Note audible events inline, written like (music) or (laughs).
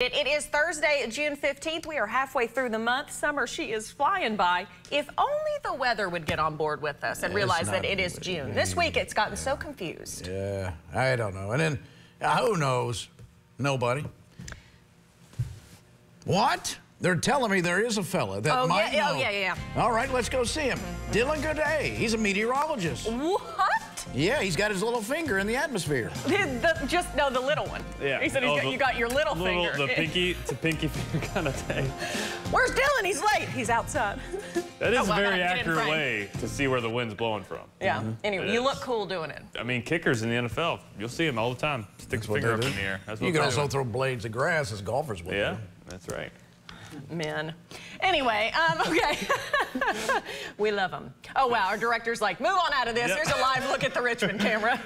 It, is Thursday, June 15th. We are halfway through the month. Summer, she is flying by. If only the weather would get on board with us and It's realize that it is June. This week, it's gotten so confused. Yeah, I don't know. And then, uh, who knows? Nobody. What? They're telling me there is a fella that Oh, might yeah, oh, know. yeah, yeah, All right, let's go see him. Dylan Gooday. He's a meteorologist. What? Yeah, he's got his little finger in the atmosphere. (laughs) The, the- just, no, the little one. Yeah. He said he's Oh, got, the you got your little, little, finger. The (laughs) pinky, it's a pinky (laughs) finger kind of thing. Where's Dylan? He's late. He's outside. That is Oh, well, a very accurate way to see where the wind's blowing from. Yeah. Mm-hmm. Anyway, It you is. look cool doing it. I mean, kickers in the NFL, you'll see them all the time. Stick That's a finger up do. in the air. That's what You can also doing. throw blades of grass as golfers would. Yeah, do. that's right. Men. Anyway, um, (laughs) okay. (laughs) we love them. Oh, wow. Our director's like, move on out of this. Yep. Here's a live look at the Richmond camera. (laughs)